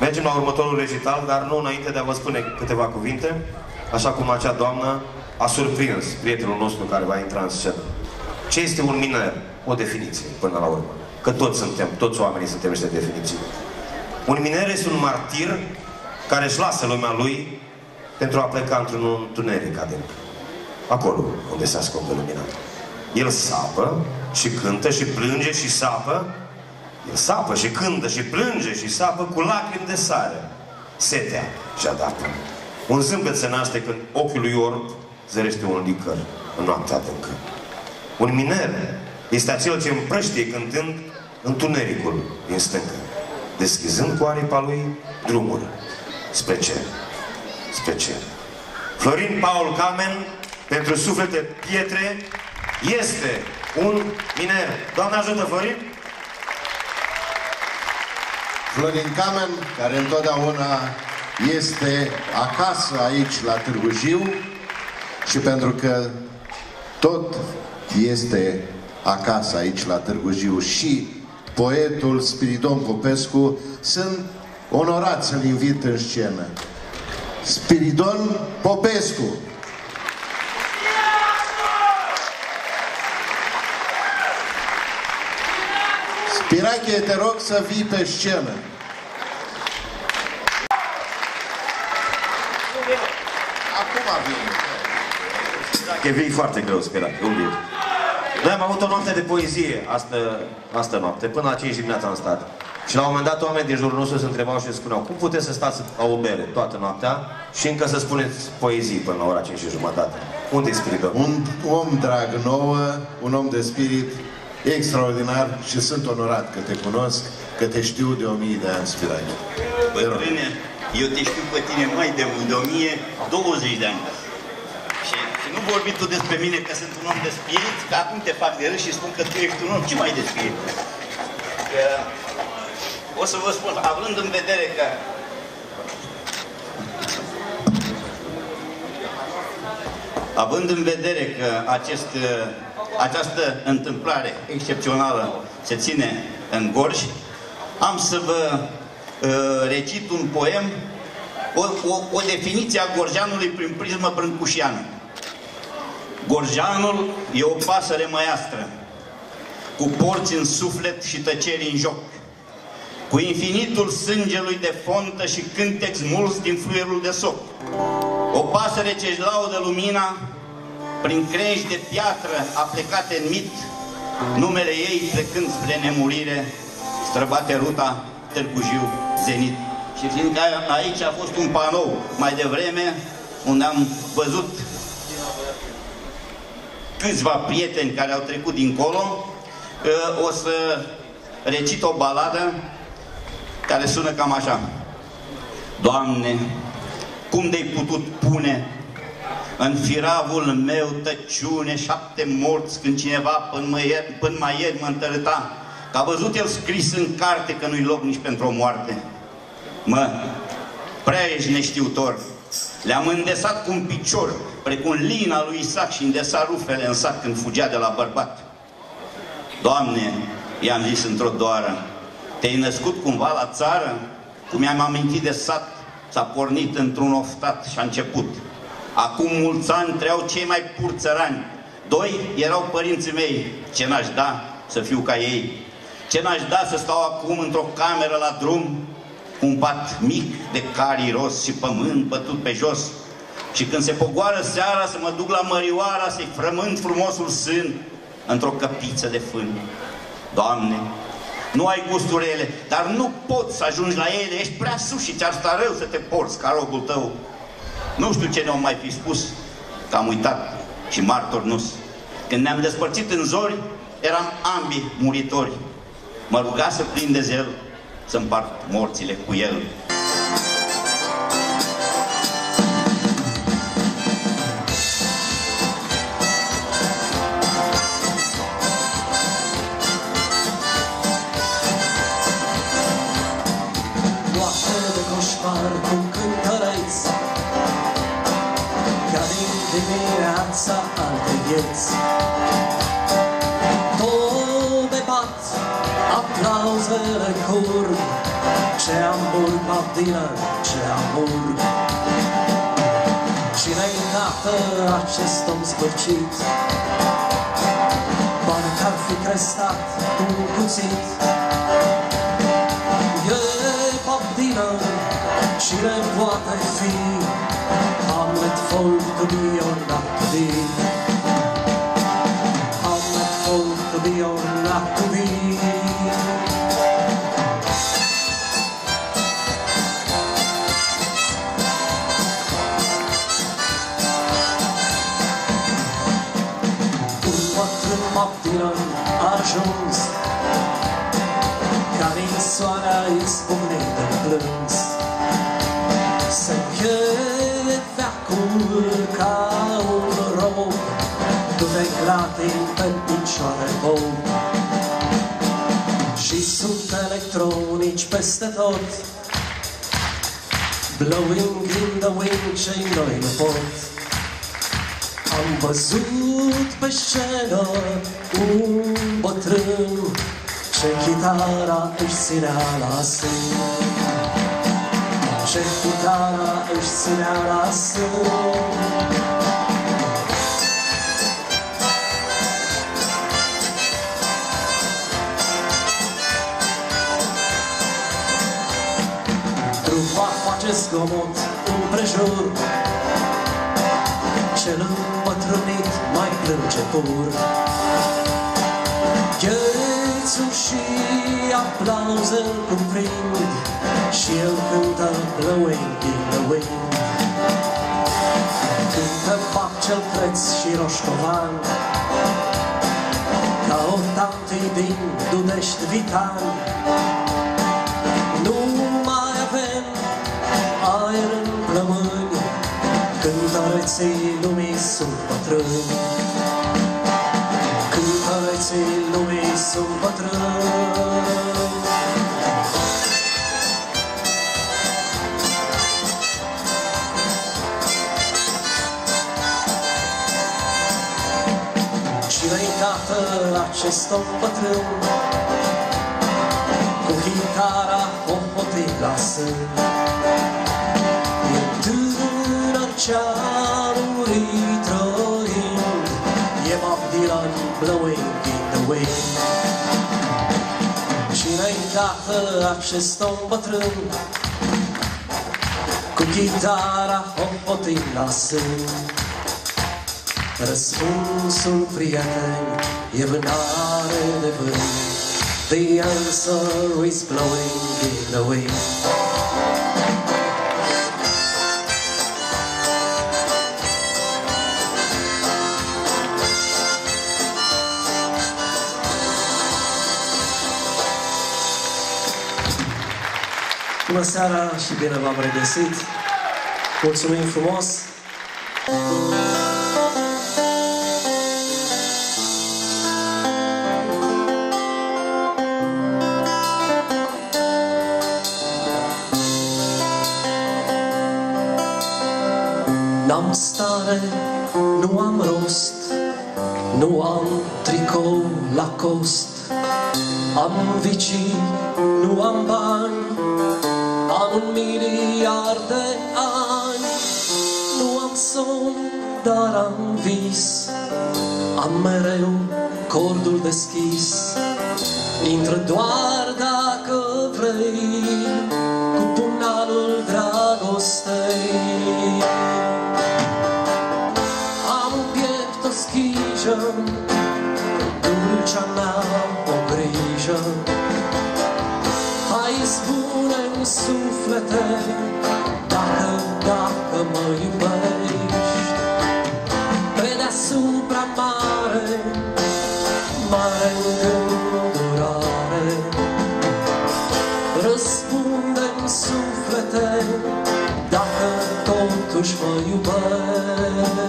Mergem la următorul recital, dar nu înainte de a vă spune câteva cuvinte, așa cum acea doamnă a surprins prietenul nostru care va intra în scenă. Ce este un miner? O definiție, până la urmă. Că toți suntem, toți oamenii suntem niște definiții. Un miner este un martir care își lasă lumea lui pentru a pleca într-un întuneric adânc. Acolo unde se ascunde lumina. El sapă și cântă și plânge și sapă. El sapă și cântă și plânge și sapă cu lacrimi de sare. Setea și adaptă. Un zâmbet se naște când ochiul lui orb zărește un licăr în noaptea adâncă. Un miner este acel ce împrăștie cântând întunericul din stâncă, deschizând cu aripa lui drumul spre cer. Spre cer. Florin Paul Camen, pentru suflete pietre, este un miner. Doamne ajută, Florin! Florin Camen, care întotdeauna este acasă aici la Târgu Jiu și pentru că tot este acasă aici la Târgu Jiu și poetul Spiridon Popescu, sunt onorat să-l invit în scenă. Spiridon Popescu. Spirache, te rog să vii pe scenă. Acum vin. E vii foarte greu, Spirache, unde ești? Noi am avut o noapte de poezie astă, astă noapte, până la 5 dimineața am stat. Și la un moment dat oameni din jurul nostru se întrebau și spuneau cum puteți să stați la o bere toată noaptea și încă să spuneți poezii până la ora 5 și jumătate? Unde e spiritul? Un om drag nouă, un om de spirit extraordinar și sunt onorat că te cunosc, că te știu de o mie de ani, Spirache. Bătrâne, eu te știu pe tine mai de mult, de 1020 de ani. Și, și nu vorbi tu despre mine că sunt un om de spirit, că acum te fac de râs și spun că tu ești un om ce mai de spirit. Că, o să vă spun, având în vedere că având în vedere că acest, această întâmplare excepțională se ține în Gorj, am să vă uh, recit un poem, o, o, o definiție a gorjanului prin prismă brâncușiană. Gorjanul e o pasăre măiastră, cu porți în suflet și tăceri în joc, cu infinitul sângelui de fontă și cântec mulți din fluierul de soc. O pasăre ce-și laudă lumina, prin crengi de piatră aplecate în mit, numele ei trecând spre nemurire, străbate ruta Târgu Jiu, Zenit. Și fiindcă aici a fost un panou mai devreme, unde am văzut câțiva prieteni care au trecut dincolo, o să recit o baladă care sună cam așa. Doamne, cum de-ai putut pune în firavul meu tăciune șapte morți când cineva până mai ieri, până mai ieri mă întărâta că a văzut el scris în carte că nu-i loc nici pentru o moarte. Mă, prea ești neștiutor. Le-am îndesat cu un picior, precum lina lui Isaac și îndesa rufele în sac când fugea de la bărbat. Doamne, i-am zis într-o doară, te-ai născut cumva la țară? Cum mi-am amintit de sat, s-a pornit într-un oftat și a început. Acum mulți ani treau cei mai purțărani. Doi erau părinții mei. Ce n-aș da să fiu ca ei? Ce n-aș da să stau acum într-o cameră la drum, cu un pat mic de carii ros și pământ bătut pe jos? Și când se pogoară seara să mă duc la mărioara să-i frământ frumosul sân într-o căpiță de fân. Doamne, nu ai gusturile, dar nu poți să ajungi la ele, ești prea sus și ți-ar sta rău să te porți ca robul tău. Nu știu ce ne-au mai fi spus, că am uitat și martor nu Când ne-am despărțit în zori, eram ambii muritori. Mă ruga să plin de zel, să împart morțile cu el. dimineața alte vieți. Tobe bat, aplauzele curg, Ce amor, Madina, ce amor Cine-i dată acest om zbârcit Parcă ar fi crestat un cuțit. E Madina, cine poate fi. Hamlet folk to be gratin pe picioare bob Și sunt electronici peste tot. Blowing in the wind ce noi nu pot. Am văzut pe scenă un bătrân Ce chitara își ținea la sân. Ce chitara își ținea la sân face zgomot împrejur cel împătrânit mai plânge pur. Ghețul și aplauze îl cuprind și el cântă blowing in the wind. Cântă fac cel preț și roșcovan ca o tante din Dudești Vitan. Cântăreții lumii sunt bătrâni Cântăreții lumii sunt bătrâni Cine-i tată acest om bătrân? Cu chitara hohotit la sân E tânăr ce-a in the wind Cine-i tată acest om bătrân Cu chitara hohotit la sân Răspunsul, prieten, e vânare de vânt. The answer is blowing in the Bună seara și bine v-am regăsit! Mulțumim frumos! N-am stare, nu am rost, nu am tricou la cost, am vicii, nu am bani, am un miliard de ani, nu am somn, dar am vis, am mereu cordul deschis, intră doar dacă vrei, suflete, dacă, dacă mă iubești. Pe deasupra mare, mare îngândurare. Răspunde-mi suflete, dacă totuși mă iubești.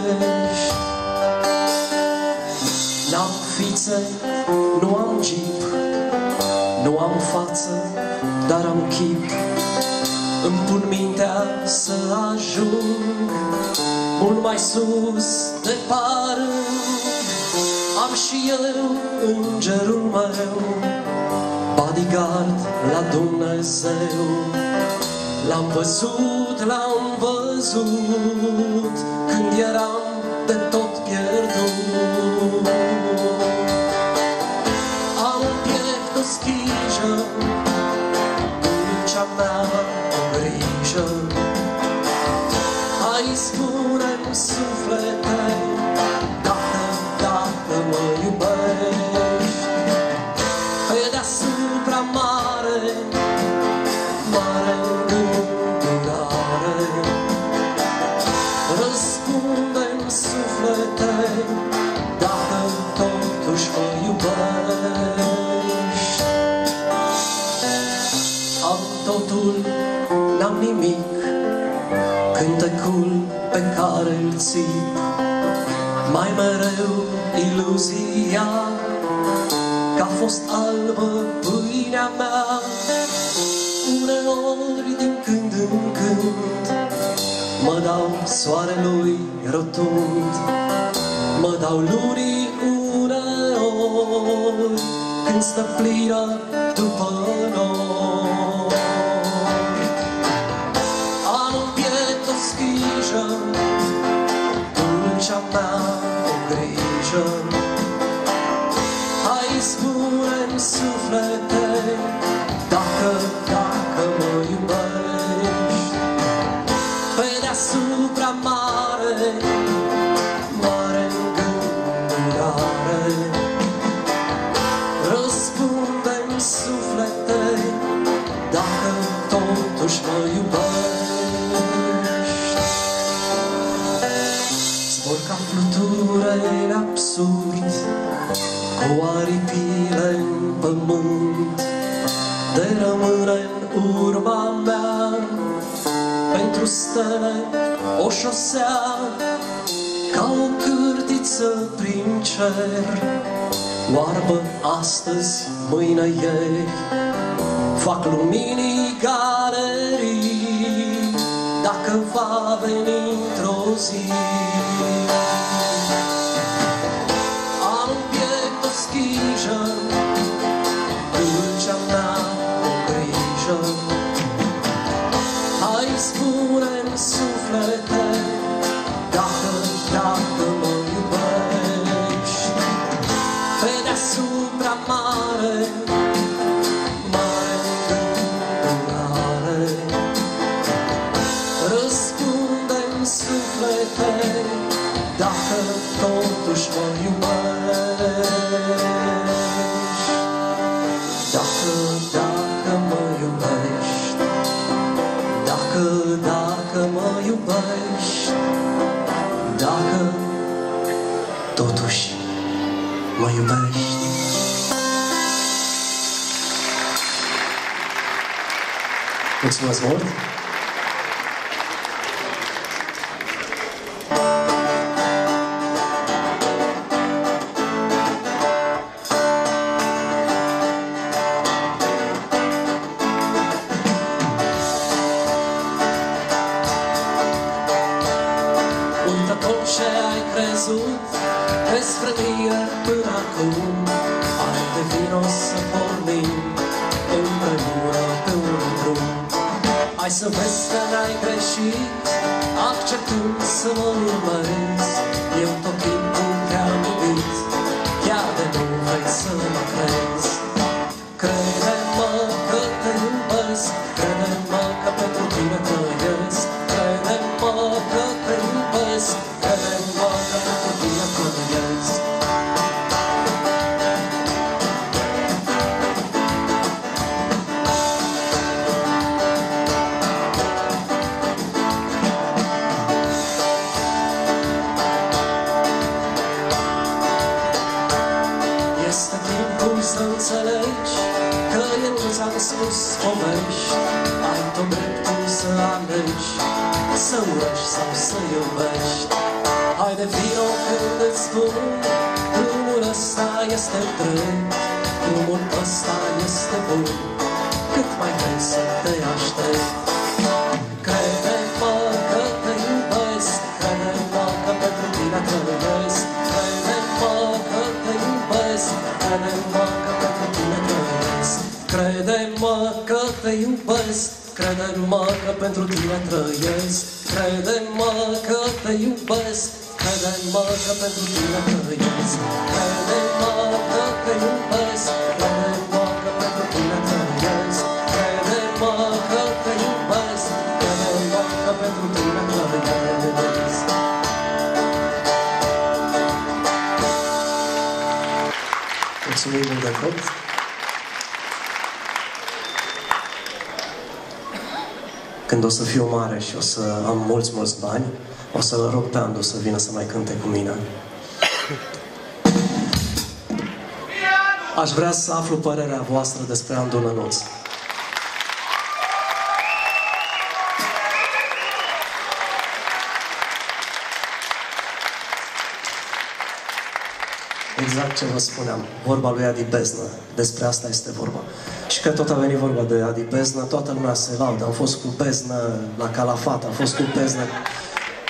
N-am fițe, nu am jeep, nu am față, dar am chip. Îmi pun mintea să ajung mult mai sus de parând. Am și eu îngerul meu, ba bodyguard la Dumnezeu. L-am văzut, l-am văzut, când eram de tot pierdut. Îndurare. Răspunde-mi suflete, dacă totuși mă iubești. Am totul, n-am nimic, cântecul pe care îl țin. Mai mereu iluzia că a fost albă pâinea mea. Uneori din când în când mă dau soarelui rotund, mă dau lunii uneori când stă plină după noi. Am în piept o schijă, dulcea mea o grijă. Prin cer, oarbă astăzi, mâine ieri, fac luminii galerii, dacă va veni într-o zi. Este timpul să înțelegi Că eu nu ți-am spus povești Ai tot dreptul să alegi Să urăști sau să iubești. Hai de vino când îți spun Drumul ăsta este drept Drumul ăsta este bun Cât mai vrei să te aștept Crede-mă că te iubesc, trăiesc Crede-mă că te iubesc Crede-mă că pentru tine trăiesc. Crede-mă că te iubesc Crede-mă că pentru tine trăiesc. Crede-mă că Mulțumim mult de tot! Când o să fiu mare și o să am mulți, mulți bani, o să rog pe Andu să vină să mai cânte cu mine. Aș vrea să aflu părerea voastră despre Andu Nănuț. Ce vă spuneam, vorba lui Adi Beznă, despre asta este vorba. Și că tot a venit vorba de Adi Beznă, toată lumea se laudă. Am fost cu Beznă la Calafat, am fost cu Beznă.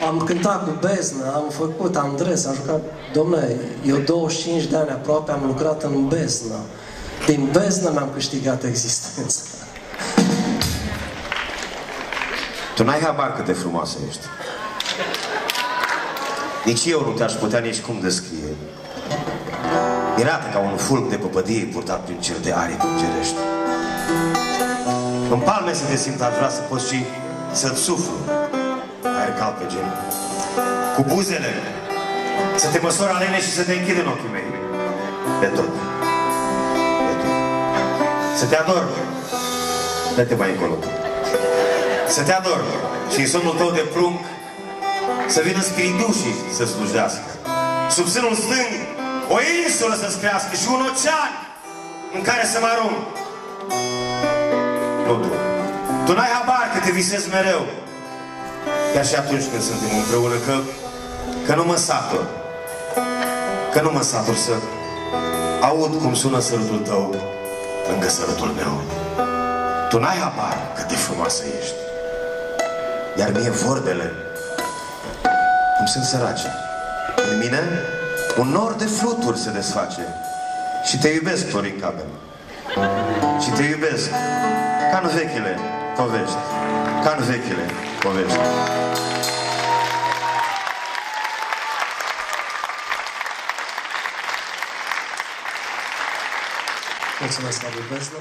Am cântat cu Beznă, am făcut, am dres, am jucat. Domnule, eu 25 de ani aproape am lucrat în Beznă. Din Beznă mi-am câștigat existența. Tu n-ai habar cât de frumoasă ești. Nici eu nu te-aș putea nici cum descrie. Mirată ca un fulg de păpădie purtat prin cer de aripi îngerești. În palme să te simt, aș vrea să poți și să-ți suflu aer cald pe gen. Cu buzele, să te măsori alene și să te închid în ochii mei. De tot. De tot. Să te ador. Dă-te mai încolo. Să te ador și în somnul tău de prunc să vină spiritușii să slujească. Sub sânul stâng o insulă să-ți crească și un ocean în care să mă arunc. Nu tu. Tu n-ai habar că te visezi mereu. Chiar și atunci când suntem împreună, că, că nu mă satur. Că nu mă satur să aud cum sună sărutul tău lângă sărutul meu. Tu n-ai habar cât de frumoasă ești. Iar mie vorbele, cum sunt sărace. În mine, un nor de fluturi se desface. Și te iubesc, Florin Cabel. Și te iubesc ca în vechile povești. Ca în vechile povești. Mulțumesc, Adi Beznă.